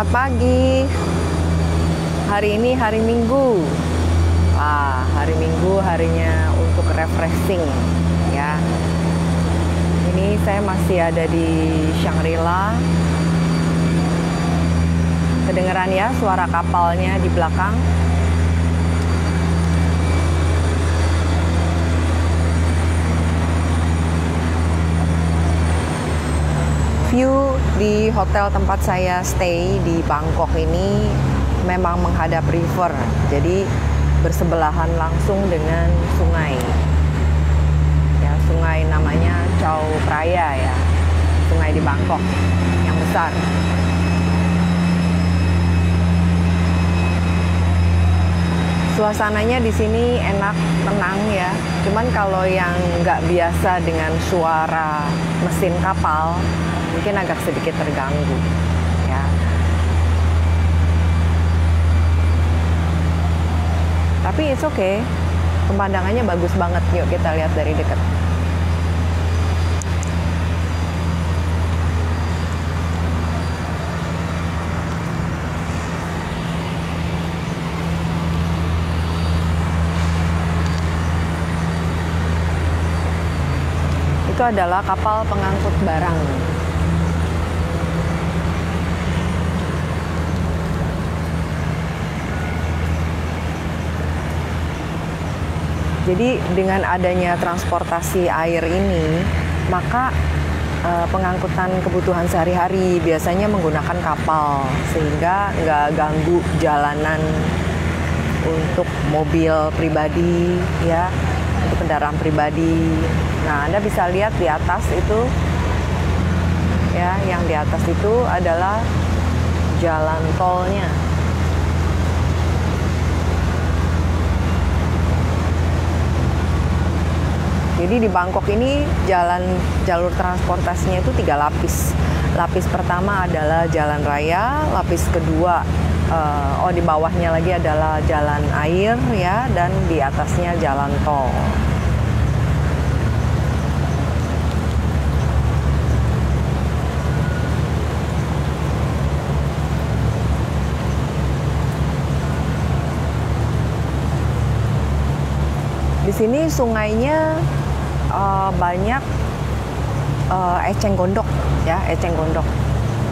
Selamat pagi. Hari ini hari Minggu. Wah, hari Minggu harinya untuk refreshing ya. Ini saya masih ada di Shangri-La. Kedengeran ya suara kapalnya di belakang. View di hotel tempat saya stay di Bangkok ini memang menghadap river. Jadi bersebelahan langsung dengan sungai. Ya, sungai namanya Chao Phraya ya. Sungai di Bangkok yang besar. Suasananya di sini enak, tenang ya. Cuman kalau yang nggak biasa dengan suara mesin kapal, mungkin agak sedikit terganggu ya. Tapi it's okay. Pemandangannya bagus banget. Yuk kita lihat dari dekat. Itu adalah kapal pengangkut barang Jadi dengan adanya transportasi air ini, maka uh, pengangkutan kebutuhan sehari-hari biasanya menggunakan kapal sehingga nggak ganggu jalanan untuk mobil pribadi ya untuk kendaraan pribadi. Nah anda bisa lihat di atas itu ya yang di atas itu adalah jalan tolnya. Jadi di Bangkok ini jalan jalur transportasinya itu tiga lapis. Lapis pertama adalah jalan raya, lapis kedua uh, oh di bawahnya lagi adalah jalan air ya dan di atasnya jalan tol. Di sini sungainya uh, banyak uh, eceng gondok ya eceng gondok.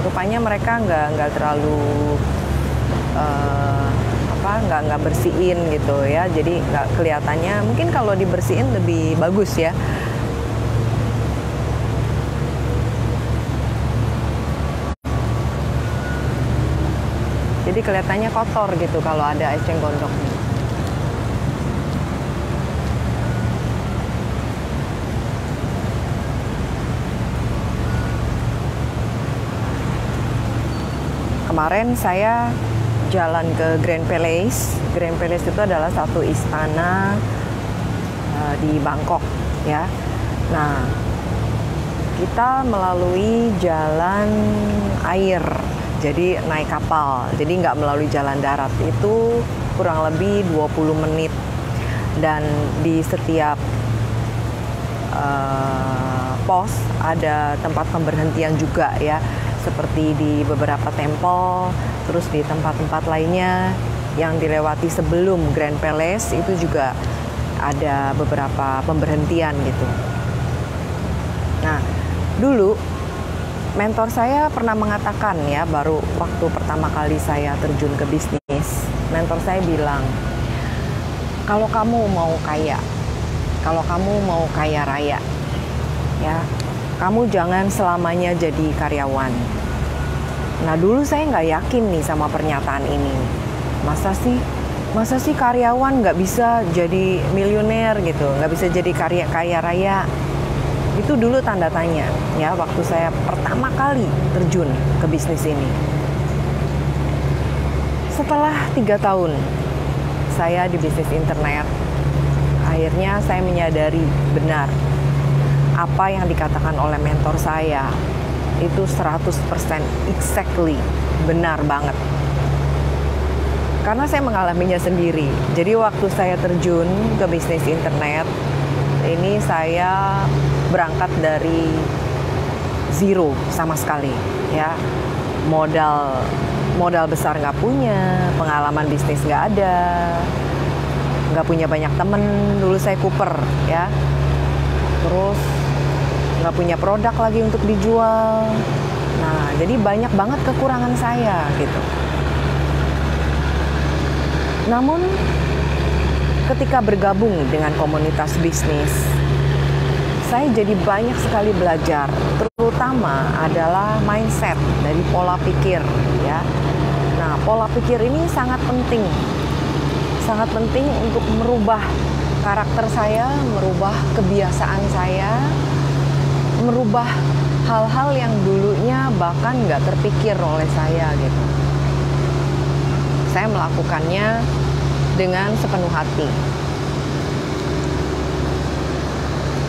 Rupanya mereka nggak nggak terlalu uh, apa nggak nggak bersihin gitu ya. Jadi nggak kelihatannya mungkin kalau dibersihin lebih bagus ya. Jadi kelihatannya kotor gitu kalau ada eceng gondoknya kemarin saya jalan ke Grand Palace. Grand Palace itu adalah satu istana uh, di Bangkok, ya. Nah, kita melalui jalan air, jadi naik kapal. Jadi nggak melalui jalan darat itu kurang lebih 20 menit. Dan di setiap uh, pos ada tempat pemberhentian juga ya seperti di beberapa tempel, terus di tempat-tempat lainnya yang dilewati sebelum Grand Palace itu juga ada beberapa pemberhentian gitu. Nah, dulu mentor saya pernah mengatakan ya baru waktu pertama kali saya terjun ke bisnis, mentor saya bilang, kalau kamu mau kaya, kalau kamu mau kaya raya, ya kamu jangan selamanya jadi karyawan. Nah dulu saya nggak yakin nih sama pernyataan ini. Masa sih, masa sih karyawan nggak bisa jadi miliuner gitu, nggak bisa jadi karya kaya raya. Itu dulu tanda tanya ya waktu saya pertama kali terjun ke bisnis ini. Setelah tiga tahun saya di bisnis internet, akhirnya saya menyadari benar apa yang dikatakan oleh mentor saya itu 100% exactly benar banget. Karena saya mengalaminya sendiri. Jadi waktu saya terjun ke bisnis internet, ini saya berangkat dari zero sama sekali, ya. Modal modal besar nggak punya, pengalaman bisnis nggak ada, nggak punya banyak temen. Dulu saya kuper ya, terus nggak punya produk lagi untuk dijual. Nah, jadi banyak banget kekurangan saya gitu. Namun ketika bergabung dengan komunitas bisnis, saya jadi banyak sekali belajar, terutama adalah mindset dari pola pikir ya. Nah, pola pikir ini sangat penting. Sangat penting untuk merubah karakter saya, merubah kebiasaan saya, merubah hal-hal yang dulunya bahkan nggak terpikir oleh saya gitu. Saya melakukannya dengan sepenuh hati.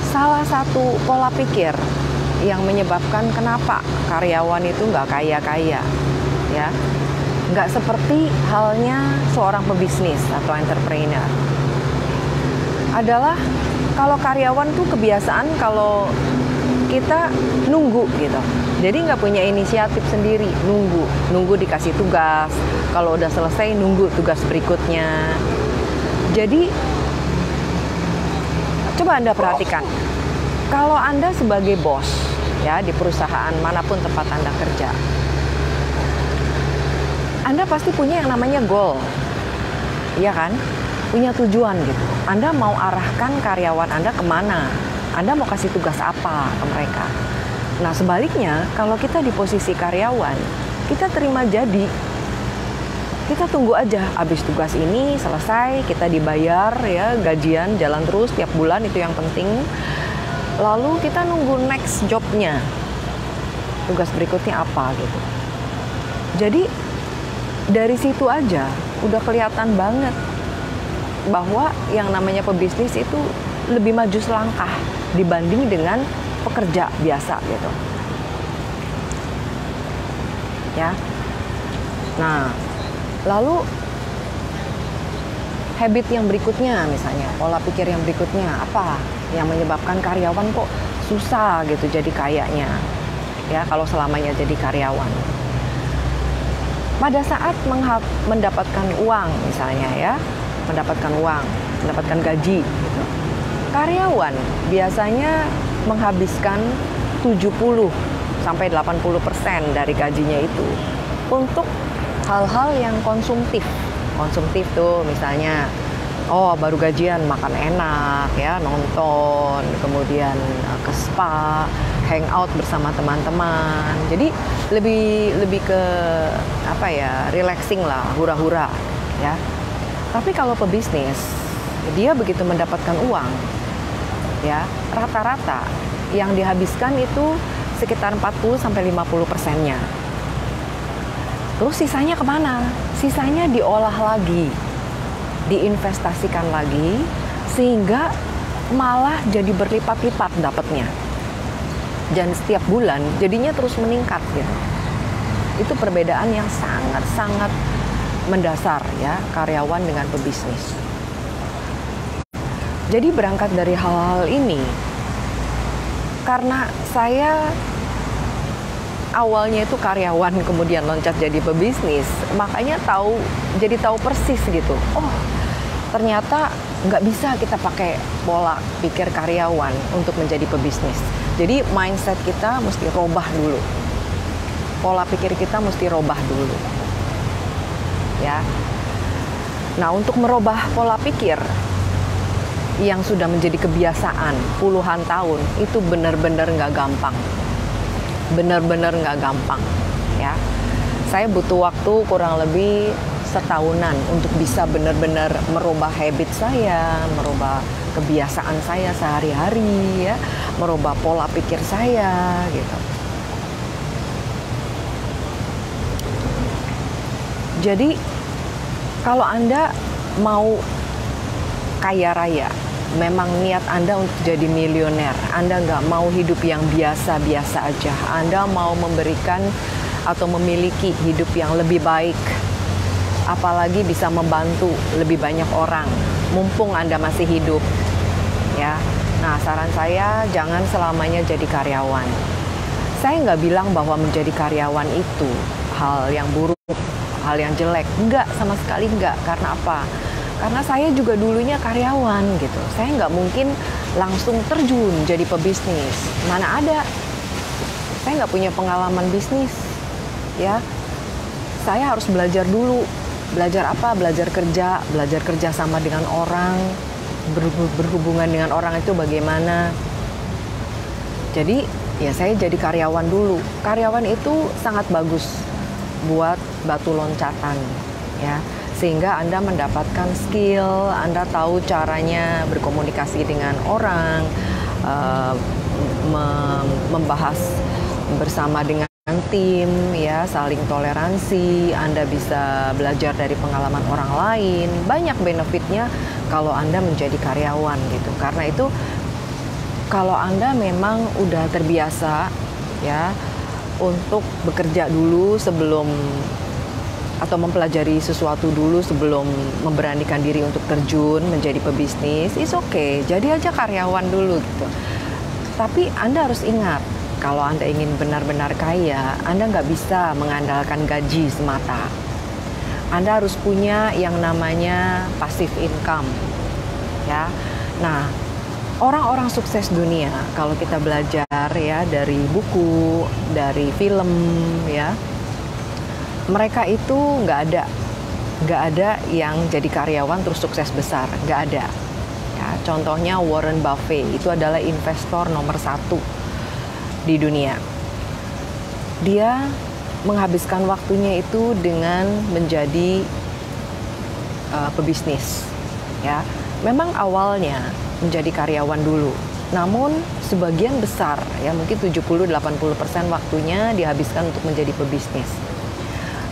Salah satu pola pikir yang menyebabkan kenapa karyawan itu nggak kaya-kaya, ya, nggak seperti halnya seorang pebisnis atau entrepreneur. Adalah kalau karyawan tuh kebiasaan kalau kita nunggu gitu. Jadi nggak punya inisiatif sendiri, nunggu, nunggu dikasih tugas. Kalau udah selesai nunggu tugas berikutnya. Jadi coba Anda perhatikan. Kalau Anda sebagai bos ya di perusahaan mana pun tempat Anda kerja, Anda pasti punya yang namanya goal. Iya kan? Punya tujuan gitu. Anda mau arahkan karyawan Anda ke mana? Anda mau kasih tugas apa ke mereka? Nah, sebaliknya, kalau kita di posisi karyawan, kita terima jadi. Kita tunggu aja habis tugas ini selesai, kita dibayar ya, gajian jalan terus tiap bulan itu yang penting. Lalu kita nunggu next jobnya. Tugas berikutnya apa gitu. Jadi dari situ aja udah kelihatan banget bahwa yang namanya pebisnis itu lebih maju selangkah dibanding dengan pekerja biasa gitu. Ya. Nah, lalu habit yang berikutnya misalnya, pola pikir yang berikutnya apa yang menyebabkan karyawan kok susah gitu jadi kayaknya. Ya, kalau selamanya jadi karyawan. Pada saat mendapatkan uang misalnya ya, mendapatkan uang, mendapatkan gaji gitu. Karyawan biasanya menghabiskan 70 sampai 80 persen dari gajinya itu untuk hal-hal yang konsumtif. Konsumtif tuh misalnya, oh baru gajian makan enak ya, nonton, kemudian eh, ke spa, hangout bersama teman-teman. Jadi lebih lebih ke apa ya, relaxing lah, hura-hura ya. Tapi kalau pebisnis, dia begitu mendapatkan uang, ya rata-rata yang dihabiskan itu sekitar 40 sampai 50 persennya. Terus sisanya ke mana? Sisanya diolah lagi, diinvestasikan lagi, sehingga malah jadi berlipat-lipat dapatnya. Dan setiap bulan jadinya terus meningkat gitu. Itu perbedaan yang sangat-sangat mendasar ya karyawan dengan pebisnis. Jadi berangkat dari hal-hal ini, karena saya awalnya itu karyawan kemudian loncat jadi pebisnis makanya tahu jadi tahu persis gitu. Oh ternyata nggak bisa kita pakai pola pikir karyawan untuk menjadi pebisnis. Jadi mindset kita mesti robah dulu. Pola pikir kita mesti robah dulu. Ya. Nah untuk merubah pola pikir yang sudah menjadi kebiasaan puluhan tahun itu benar-benar nggak gampang. Benar-benar nggak gampang ya. Saya butuh waktu kurang lebih setahunan untuk bisa benar-benar merubah habit saya merubah kebiasaan saya sehari-hari ya. Merubah pola pikir saya gitu. Jadi kalau anda mau kaya raya memang niat Anda untuk jadi milioner. Anda nggak mau hidup yang biasa-biasa aja. Anda mau memberikan atau memiliki hidup yang lebih baik. Apalagi bisa membantu lebih banyak orang. Mumpung Anda masih hidup. Ya. Nah, saran saya jangan selamanya jadi karyawan. Saya nggak bilang bahwa menjadi karyawan itu hal yang buruk hal yang jelek. Enggak, sama sekali enggak. Karena apa? Karena saya juga dulunya karyawan gitu. Saya nggak mungkin langsung terjun jadi pebisnis. Mana ada? Saya nggak punya pengalaman bisnis. Ya, saya harus belajar dulu. Belajar apa? Belajar kerja, belajar kerja sama dengan orang, berhubungan dengan orang itu bagaimana. Jadi ya saya jadi karyawan dulu. Karyawan itu sangat bagus buat batu loncatan ya sehingga Anda mendapatkan skill, Anda tahu caranya berkomunikasi dengan orang, uh, membahas bersama dengan tim, ya saling toleransi, Anda bisa belajar dari pengalaman orang lain, banyak benefitnya kalau Anda menjadi karyawan gitu. Karena itu kalau Anda memang udah terbiasa ya untuk bekerja dulu sebelum atau mempelajari sesuatu dulu sebelum memberanikan diri untuk terjun menjadi pebisnis, is okay. Jadi aja karyawan dulu gitu. Tapi Anda harus ingat, kalau Anda ingin benar-benar kaya, Anda nggak bisa mengandalkan gaji semata. Anda harus punya yang namanya passive income. Ya. Nah, orang-orang sukses dunia kalau kita belajar ya dari buku, dari film ya, mereka itu nggak ada. Nggak ada yang jadi karyawan terus sukses besar. Nggak ada. Ya, contohnya Warren Buffett itu adalah investor nomor satu di dunia. Dia menghabiskan waktunya itu dengan menjadi uh, pebisnis ya. Memang awalnya menjadi karyawan dulu namun sebagian besar ya mungkin 70-80% waktunya dihabiskan untuk menjadi pebisnis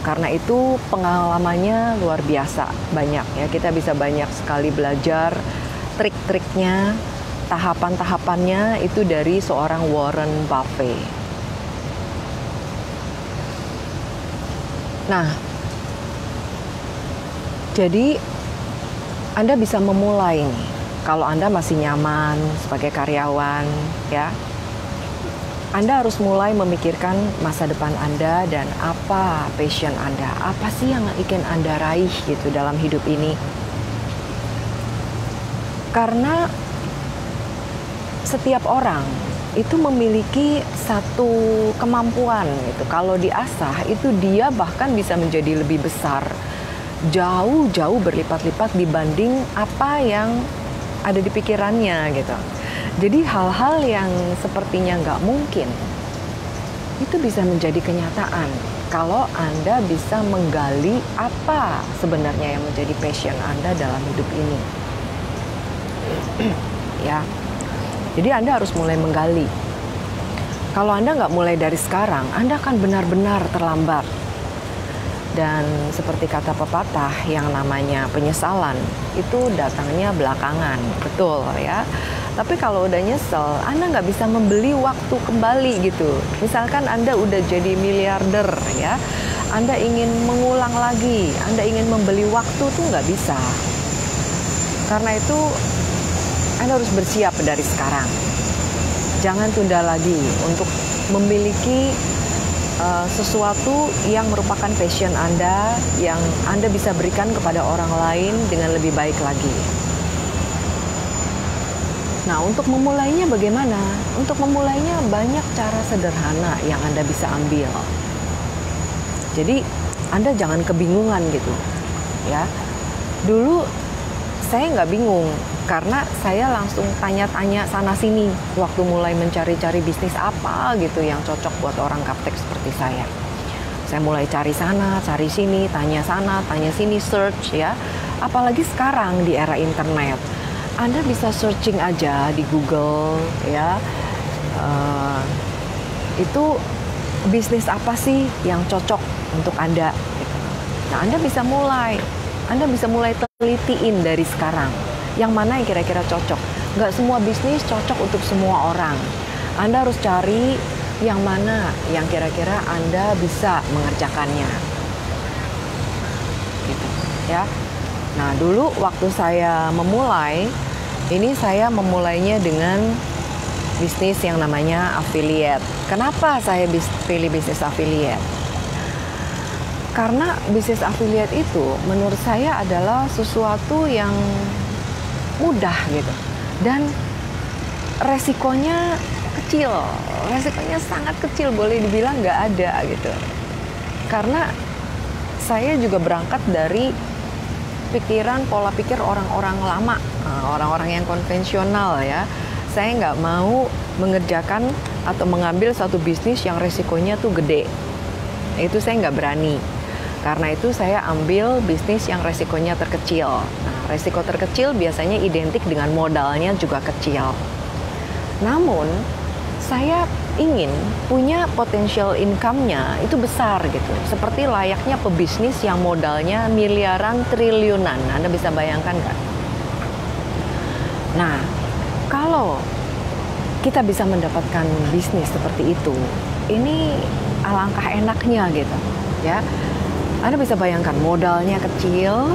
karena itu pengalamannya luar biasa banyak ya. Kita bisa banyak sekali belajar trik-triknya, tahapan-tahapannya itu dari seorang Warren Buffett. Nah, jadi Anda bisa memulai nih. Kalau Anda masih nyaman sebagai karyawan, ya, anda harus mulai memikirkan masa depan Anda dan apa passion Anda. Apa sih yang ingin Anda raih gitu dalam hidup ini? Karena setiap orang itu memiliki satu kemampuan gitu. Kalau diasah itu dia bahkan bisa menjadi lebih besar. Jauh-jauh berlipat-lipat dibanding apa yang ada di pikirannya gitu. Jadi hal-hal yang sepertinya nggak mungkin itu bisa menjadi kenyataan kalau Anda bisa menggali apa sebenarnya yang menjadi passion Anda dalam hidup ini. ya, jadi Anda harus mulai menggali. Kalau Anda nggak mulai dari sekarang, Anda akan benar-benar terlambat. Dan seperti kata pepatah yang namanya penyesalan itu datangnya belakangan, betul ya. Tapi kalau udah nyesel, Anda nggak bisa membeli waktu kembali gitu. Misalkan Anda udah jadi miliarder ya, Anda ingin mengulang lagi, Anda ingin membeli waktu tuh nggak bisa. Karena itu Anda harus bersiap dari sekarang. Jangan tunda lagi untuk memiliki uh, sesuatu yang merupakan passion Anda, yang Anda bisa berikan kepada orang lain dengan lebih baik lagi. Nah, untuk memulainya bagaimana? Untuk memulainya banyak cara sederhana yang Anda bisa ambil. Jadi, Anda jangan kebingungan gitu. Ya. Dulu saya nggak bingung karena saya langsung tanya-tanya sana sini waktu mulai mencari-cari bisnis apa gitu yang cocok buat orang kaptek seperti saya. Saya mulai cari sana, cari sini, tanya sana, tanya sini, search ya. Apalagi sekarang di era internet anda bisa searching aja di Google ya. Uh, itu bisnis apa sih yang cocok untuk Anda? Nah, Anda bisa mulai. Anda bisa mulai telitiin dari sekarang. Yang mana yang kira-kira cocok? Nggak semua bisnis cocok untuk semua orang. Anda harus cari yang mana yang kira-kira Anda bisa mengerjakannya. Gitu, ya. Nah, dulu waktu saya memulai ini saya memulainya dengan bisnis yang namanya affiliate. Kenapa saya bis, pilih bisnis affiliate? karena bisnis affiliate itu menurut saya adalah sesuatu yang mudah gitu dan resikonya kecil resikonya sangat kecil boleh dibilang nggak ada gitu karena saya juga berangkat dari pikiran pola pikir orang-orang lama nah, orang-orang yang konvensional ya saya nggak mau mengerjakan atau mengambil satu bisnis yang resikonya tuh gede itu saya nggak berani karena itu saya ambil bisnis yang resikonya terkecil. Nah, resiko terkecil biasanya identik dengan modalnya juga kecil. Namun, saya ingin punya potensial income-nya itu besar gitu. Seperti layaknya pebisnis yang modalnya miliaran triliunan. Anda bisa bayangkan kan? Nah, kalau kita bisa mendapatkan bisnis seperti itu, ini alangkah enaknya gitu, ya anda bisa bayangkan modalnya kecil,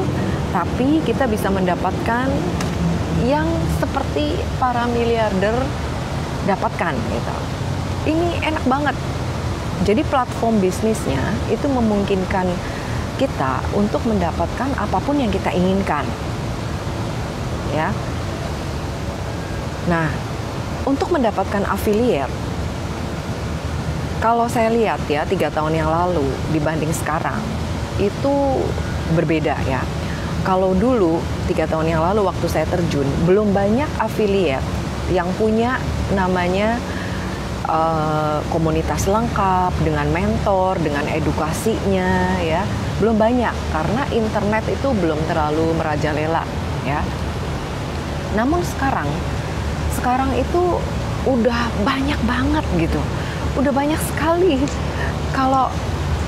tapi kita bisa mendapatkan yang seperti para miliarder dapatkan gitu. Ini enak banget. Jadi platform bisnisnya itu memungkinkan kita untuk mendapatkan apa pun yang kita inginkan. Ya. Nah, untuk mendapatkan affiliate kalau saya lihat ya tiga tahun yang lalu dibanding sekarang itu berbeda ya. Kalau dulu tiga tahun yang lalu waktu saya terjun belum banyak affiliate yang punya namanya uh, komunitas lengkap dengan mentor, dengan edukasinya ya belum banyak karena internet itu belum terlalu merajalela ya. Namun sekarang sekarang itu udah banyak banget gitu, udah banyak sekali. Kalau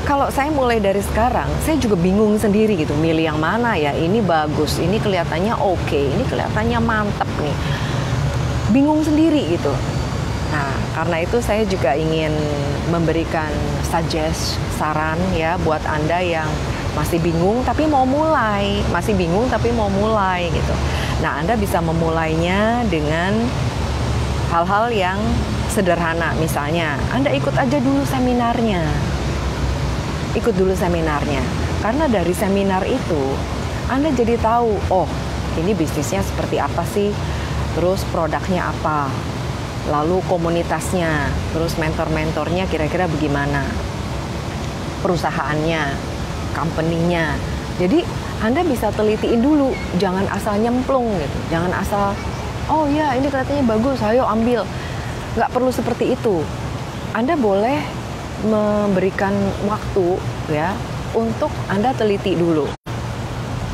kalau saya mulai dari sekarang, saya juga bingung sendiri gitu, milih yang mana ya. Ini bagus, ini kelihatannya oke, okay, ini kelihatannya mantep nih. Bingung sendiri gitu. Nah, karena itu saya juga ingin memberikan suggest, saran ya buat Anda yang masih bingung tapi mau mulai, masih bingung tapi mau mulai gitu. Nah, Anda bisa memulainya dengan hal-hal yang sederhana. Misalnya, Anda ikut aja dulu seminarnya ikut dulu seminarnya. Karena dari seminar itu Anda jadi tahu, oh ini bisnisnya seperti apa sih, terus produknya apa, lalu komunitasnya, terus mentor-mentornya kira-kira bagaimana, perusahaannya, company-nya. Jadi Anda bisa telitiin dulu, jangan asal nyemplung gitu, jangan asal, oh ya ini kelihatannya bagus, ayo ambil. Nggak perlu seperti itu. Anda boleh memberikan waktu ya untuk Anda teliti dulu.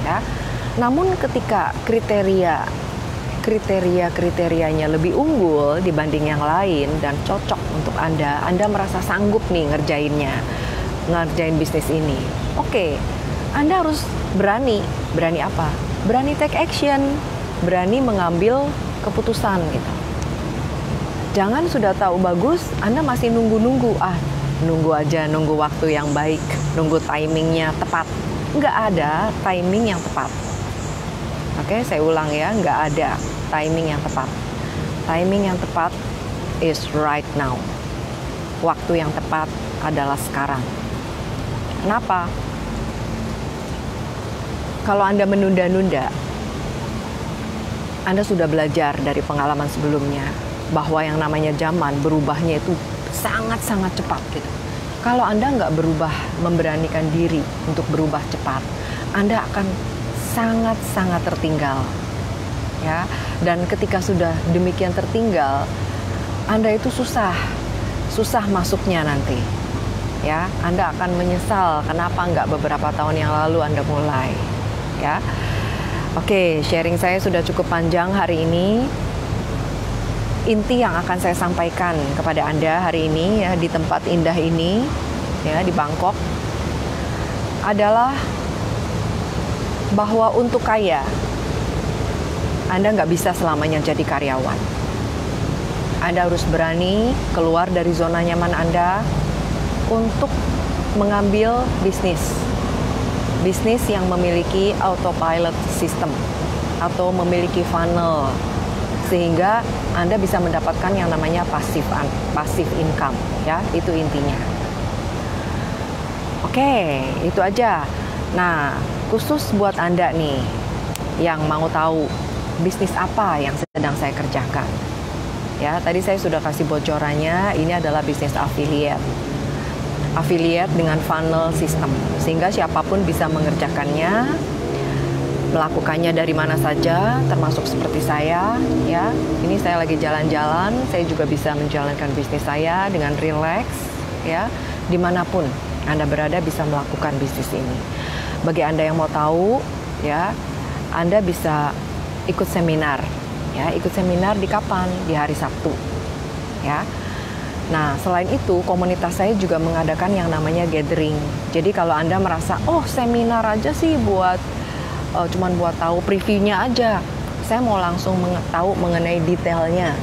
Ya. Namun ketika kriteria kriteria-kriterianya lebih unggul dibanding yang lain dan cocok untuk Anda, Anda merasa sanggup nih ngerjainnya, ngerjain bisnis ini. Oke, Anda harus berani. Berani apa? Berani take action, berani mengambil keputusan gitu. Jangan sudah tahu bagus, Anda masih nunggu-nunggu. Ah, nunggu aja, nunggu waktu yang baik, nunggu timingnya tepat. Nggak ada timing yang tepat. Oke, saya ulang ya, nggak ada timing yang tepat. Timing yang tepat is right now. Waktu yang tepat adalah sekarang. Kenapa? Kalau Anda menunda-nunda, Anda sudah belajar dari pengalaman sebelumnya bahwa yang namanya zaman berubahnya itu sangat-sangat cepat gitu. Kalau Anda nggak berubah, memberanikan diri untuk berubah cepat, Anda akan sangat-sangat tertinggal. Ya, dan ketika sudah demikian tertinggal, Anda itu susah, susah masuknya nanti. Ya, Anda akan menyesal kenapa nggak beberapa tahun yang lalu Anda mulai. Ya, oke, sharing saya sudah cukup panjang hari ini inti yang akan saya sampaikan kepada Anda hari ini ya di tempat indah ini ya di Bangkok adalah bahwa untuk kaya Anda nggak bisa selamanya jadi karyawan. Anda harus berani keluar dari zona nyaman Anda untuk mengambil bisnis. Bisnis yang memiliki autopilot system atau memiliki funnel sehingga Anda bisa mendapatkan yang namanya pasif pasif income ya itu intinya. Oke, itu aja. Nah, khusus buat Anda nih yang mau tahu bisnis apa yang sedang saya kerjakan. Ya, tadi saya sudah kasih bocorannya, ini adalah bisnis affiliate. Affiliate dengan funnel system, sehingga siapa pun bisa mengerjakannya, melakukannya dari mana saja, termasuk seperti saya, ya. Ini saya lagi jalan-jalan, saya juga bisa menjalankan bisnis saya dengan relax, ya, di mana pun anda berada bisa melakukan bisnis ini. Bagi Anda yang mau tahu, ya, Anda bisa ikut seminar, ya, ikut seminar di kapan? Di hari Sabtu, ya. Nah, selain itu, komunitas saya juga mengadakan yang namanya gathering. Jadi kalau Anda merasa, oh seminar aja sih buat, uh, cuman buat tahu previewnya aja, saya mau langsung tahu mengenai detailnya,